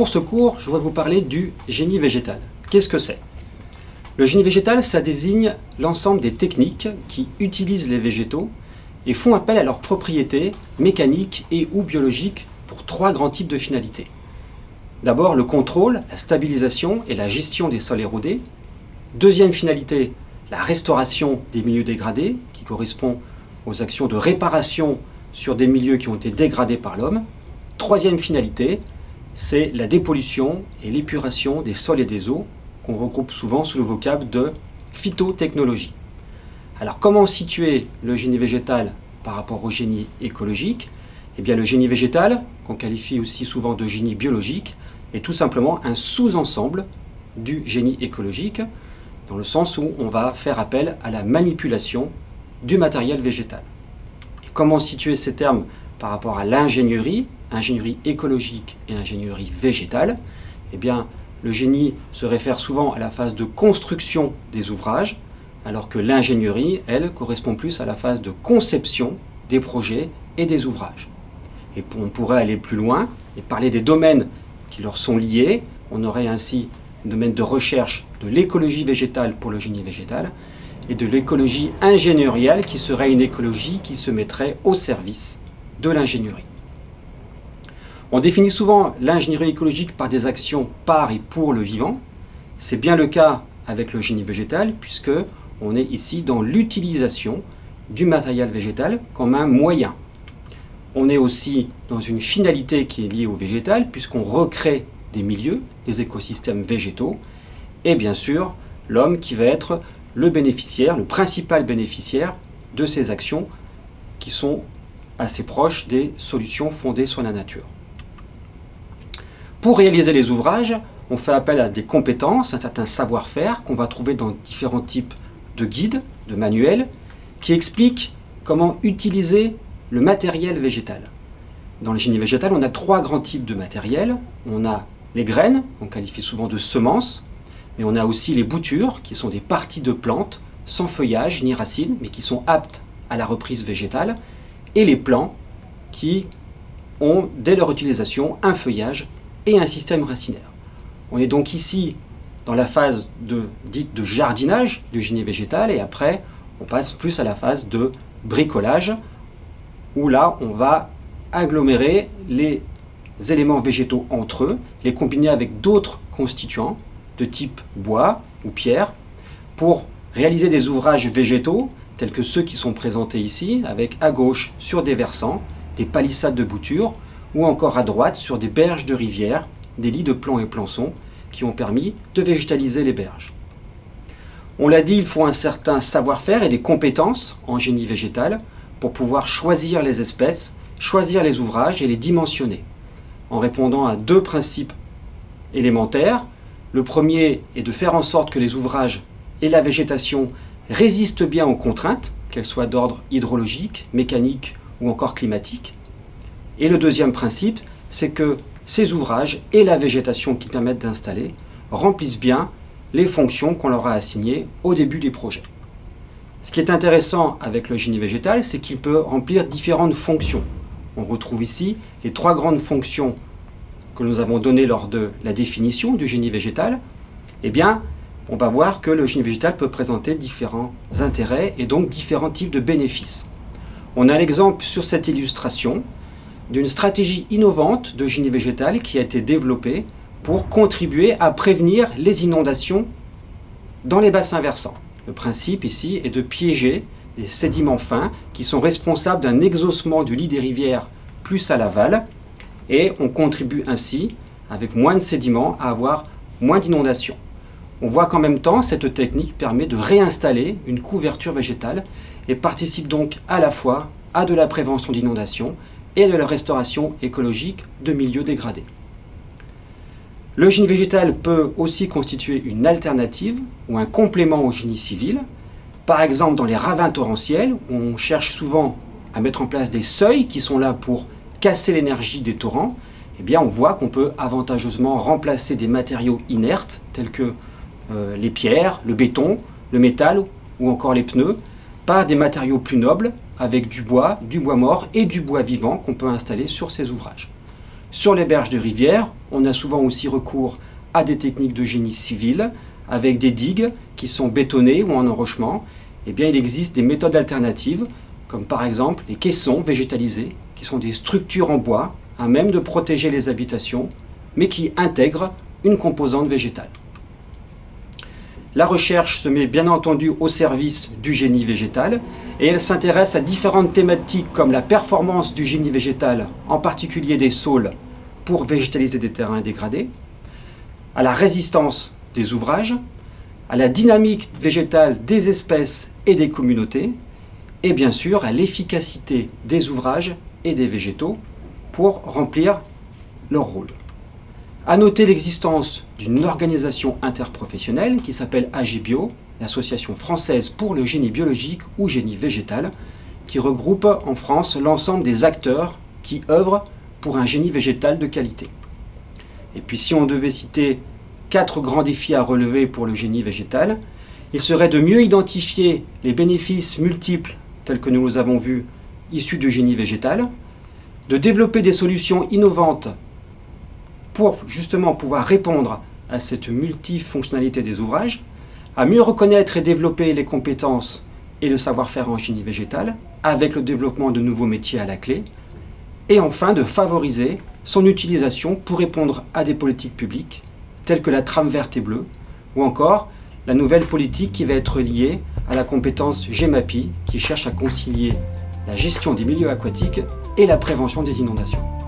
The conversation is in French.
pour ce cours, je voudrais vous parler du génie végétal. Qu'est-ce que c'est? Le génie végétal, ça désigne l'ensemble des techniques qui utilisent les végétaux et font appel à leurs propriétés mécaniques et ou biologiques pour trois grands types de finalités. D'abord, le contrôle, la stabilisation et la gestion des sols érodés. Deuxième finalité, la restauration des milieux dégradés, qui correspond aux actions de réparation sur des milieux qui ont été dégradés par l'homme. Troisième finalité, c'est la dépollution et l'épuration des sols et des eaux, qu'on regroupe souvent sous le vocable de phytotechnologie. Alors comment situer le génie végétal par rapport au génie écologique? Eh bien le génie végétal, qu'on qualifie aussi souvent de génie biologique, est tout simplement un sous-ensemble du génie écologique, dans le sens où on va faire appel à la manipulation du matériel végétal. comment situer ces termes par rapport à l'ingénierie, ingénierie écologique et ingénierie végétale Eh bien, le génie se réfère souvent à la phase de construction des ouvrages, alors que l'ingénierie, elle, correspond plus à la phase de conception des projets et des ouvrages. Et on pourrait aller plus loin et parler des domaines qui leur sont liés. On aurait ainsi le domaine de recherche de l'écologie végétale pour le génie végétal et de l'écologie ingénieriale qui serait une écologie qui se mettrait au service de l'ingénierie. On définit souvent l'ingénierie écologique par des actions par et pour le vivant. C'est bien le cas avec le génie végétal puisque on est ici dans l'utilisation du matériel végétal comme un moyen. On est aussi dans une finalité qui est liée au végétal puisqu'on recrée des milieux, des écosystèmes végétaux et bien sûr l'homme qui va être le bénéficiaire, le principal bénéficiaire de ces actions qui sont assez proches des solutions fondées sur la nature. Pour réaliser les ouvrages, on fait appel à des compétences, un certain savoir-faire qu'on va trouver dans différents types de guides, de manuels, qui expliquent comment utiliser le matériel végétal. Dans le génie végétal, on a trois grands types de matériel. On a les graines, on qualifie souvent de semences, mais on a aussi les boutures, qui sont des parties de plantes sans feuillage ni racines, mais qui sont aptes à la reprise végétale, et les plants, qui ont, dès leur utilisation, un feuillage et un système racinaire. On est donc ici dans la phase dite de jardinage du génie végétal, et après, on passe plus à la phase de bricolage, où là, on va agglomérer les éléments végétaux entre eux, les combiner avec d'autres constituants, de type bois ou pierre pour réaliser des ouvrages végétaux tels que ceux qui sont présentés ici, avec à gauche sur des versants, des palissades de boutures, ou encore à droite sur des berges de rivières, des lits de plants et plançons qui ont permis de végétaliser les berges. On l'a dit, il faut un certain savoir-faire et des compétences en génie végétal pour pouvoir choisir les espèces, choisir les ouvrages et les dimensionner, en répondant à deux principes élémentaires, le premier est de faire en sorte que les ouvrages et la végétation résistent bien aux contraintes, qu'elles soient d'ordre hydrologique, mécanique ou encore climatique. Et le deuxième principe, c'est que ces ouvrages et la végétation qui permettent d'installer remplissent bien les fonctions qu'on leur a assignées au début des projets. Ce qui est intéressant avec le génie végétal, c'est qu'il peut remplir différentes fonctions. On retrouve ici les trois grandes fonctions que nous avons donné lors de la définition du génie végétal, eh bien, on va voir que le génie végétal peut présenter différents intérêts et donc différents types de bénéfices. On a l'exemple sur cette illustration d'une stratégie innovante de génie végétal qui a été développée pour contribuer à prévenir les inondations dans les bassins versants. Le principe ici est de piéger des sédiments fins qui sont responsables d'un exaucement du lit des rivières plus à l'aval et on contribue ainsi, avec moins de sédiments, à avoir moins d'inondations. On voit qu'en même temps, cette technique permet de réinstaller une couverture végétale et participe donc à la fois à de la prévention d'inondations de la restauration écologique de milieux dégradés. Le génie végétal peut aussi constituer une alternative ou un complément au génie civil. Par exemple, dans les ravins torrentiels, on cherche souvent à mettre en place des seuils qui sont là pour casser l'énergie des torrents, eh bien on voit qu'on peut avantageusement remplacer des matériaux inertes tels que euh, les pierres, le béton, le métal ou encore les pneus par des matériaux plus nobles avec du bois, du bois mort et du bois vivant qu'on peut installer sur ces ouvrages. Sur les berges de rivières, on a souvent aussi recours à des techniques de génie civil, avec des digues qui sont bétonnées ou en enrochement. Eh bien, il existe des méthodes alternatives, comme par exemple les caissons végétalisés, qui sont des structures en bois à même de protéger les habitations, mais qui intègrent une composante végétale. La recherche se met bien entendu au service du génie végétal et elle s'intéresse à différentes thématiques comme la performance du génie végétal, en particulier des saules pour végétaliser des terrains dégradés, à la résistance des ouvrages, à la dynamique végétale des espèces et des communautés, et bien sûr à l'efficacité des ouvrages et des végétaux pour remplir leur rôle. À noter l'existence d'une organisation interprofessionnelle qui s'appelle Agibio, l'Association française pour le génie biologique ou génie végétal, qui regroupe en France l'ensemble des acteurs qui œuvrent pour un génie végétal de qualité. Et puis si on devait citer quatre grands défis à relever pour le génie végétal, il serait de mieux identifier les bénéfices multiples tels que nous les avons vus issus du génie végétal, de développer des solutions innovantes pour justement pouvoir répondre à cette multifonctionnalité des ouvrages, à mieux reconnaître et développer les compétences et le savoir-faire en génie végétal, avec le développement de nouveaux métiers à la clé, et enfin de favoriser son utilisation pour répondre à des politiques publiques telles que la trame verte et bleue, ou encore la nouvelle politique qui va être liée à la compétence GEMAPI, qui cherche à concilier la gestion des milieux aquatiques et la prévention des inondations.